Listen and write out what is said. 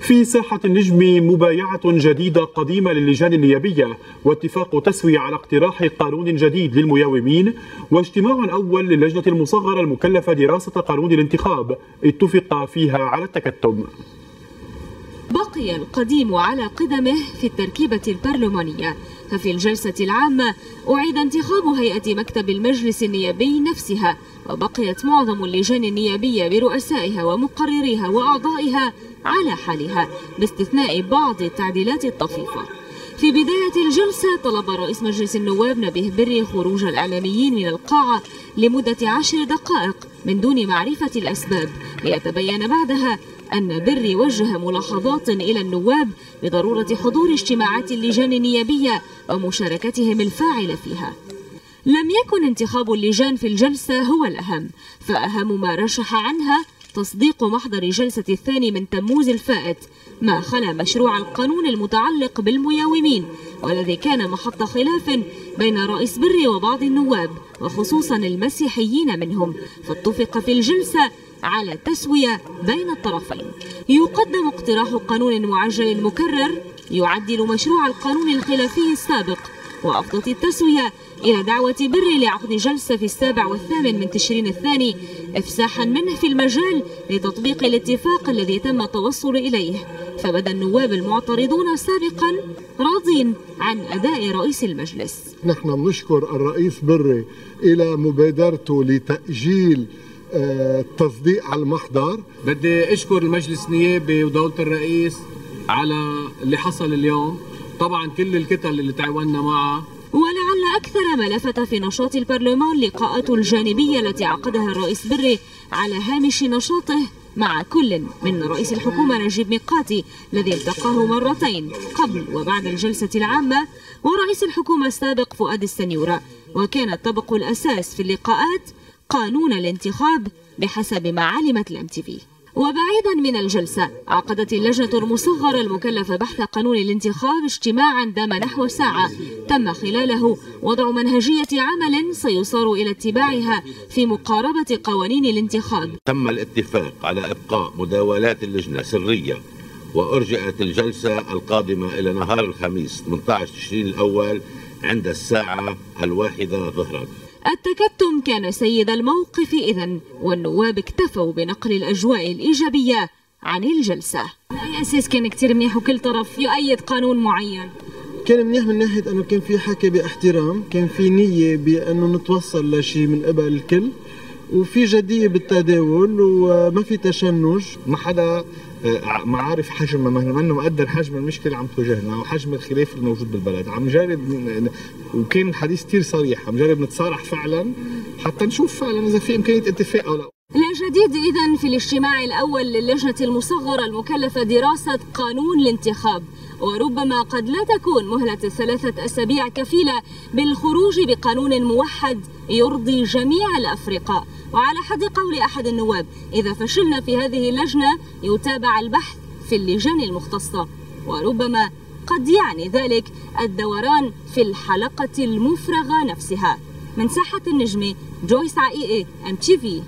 في ساحة النجم مبايعة جديدة قديمة للجان النيابية واتفاق تسوية على اقتراح قانون جديد للمياومين واجتماع أول للجنة المصغرة المكلفة دراسة قانون الانتخاب اتفق فيها على التكتم. بقي القديم على قدمه في التركيبة البرلمانية. ففي الجلسة العامة أعيد انتخاب هيئة مكتب المجلس النيابي نفسها وبقيت معظم اللجان النيابية برؤسائها ومقرريها وأعضائها على حالها باستثناء بعض التعديلات الطفيفة. في بداية الجلسة طلب رئيس مجلس النواب نبيه بري خروج الإعلاميين من القاعة لمدة عشر دقائق من دون معرفة الأسباب ليتبين بعدها أن بري وجه ملاحظات إلى النواب بضرورة حضور اجتماعات اللجان النيابية ومشاركتهم الفاعلة فيها. لم يكن انتخاب اللجان في الجلسة هو الأهم فأهم ما رشح عنها تصديق محضر جلسة الثاني من تموز الفائت ما خلا مشروع القانون المتعلق بالمياومين والذي كان محط خلاف بين رئيس بري وبعض النواب وخصوصا المسيحيين منهم فاتفق في الجلسة على تسوية بين الطرفين. يقدم اقتراح قانون معجل مكرر يعدل مشروع القانون الخلافي السابق. وأفضت التسوية إلى دعوة بري لعقد جلسة في السابع والثامن من تشرين الثاني إفساحا منه في المجال لتطبيق الاتفاق الذي تم التوصل إليه. فبدأ النواب المعترضون سابقا راضين عن أداء رئيس المجلس. نحن نشكر الرئيس بري إلى مبادرته لتأجيل التصديق على المحضر. بدي أشكر المجلس النيابي ودولة الرئيس على اللي حصل اليوم. طبعا كل الكتل اللي تعاوننا معها ولعل أكثر ما لفت في نشاط البرلمان لقاءاته الجانبية التي عقدها الرئيس بري على هامش نشاطه مع كل من رئيس الحكومة نجيب ميقاتي الذي التقاه مرتين قبل وبعد الجلسة العامة ورئيس الحكومة السابق فؤاد السنيورة. وكان الطبق الأساس في اللقاءات قانون الانتخاب بحسب ما علمت ال MTV. وبعيدا من الجلسة عقدت اللجنة المصغرة المكلفة بحث قانون الانتخاب اجتماعا دام نحو ساعة. تم خلاله وضع منهجية عمل سيصار إلى اتباعها في مقاربة قوانين الانتخاب. تم الاتفاق على إبقاء مداولات اللجنة سرية وأرجعت الجلسة القادمة إلى نهار الخميس 18 تشرين الأول عند الساعة الواحدة ظهرا. التكتم كان سيد الموقف إذا والنواب اكتفوا بنقل الأجواء الإيجابية عن الجلسة. أي أساس كان كتير منيح وكل طرف يؤيد قانون معين. كان منيح من ناحية أنه كان في حكي باحترام كان في نية بأنه نتوصل لشيء من قبل الكل. وفي جدية بالتداول وما في تشنج. ما حدا آه، ما عارف حجم ما أنه مقدر حجم المشكلة اللي عم تواجهنا. وحجم الخلاف الموجود بالبلد. عم نجرب وكان الحديث كثير صريح. عم نجرب نتصارح فعلا حتى نشوف فعلا إذا في إمكانية اتفاق أو لا. لا جديد إذا في الاجتماع الأول للجنة المصغرة المكلفة دراسة قانون الانتخاب. وربما قد لا تكون مهلة الثلاثة أسابيع كفيلة بالخروج بقانون موحد يرضي جميع الأفرقاء وعلى حد قول أحد النواب إذا فشلنا في هذه اللجنة يتابع البحث في اللجان المختصة. وربما قد يعني ذلك الدوران في الحلقة المفرغة نفسها. من ساحة النجم جويس عقيقي ام تي في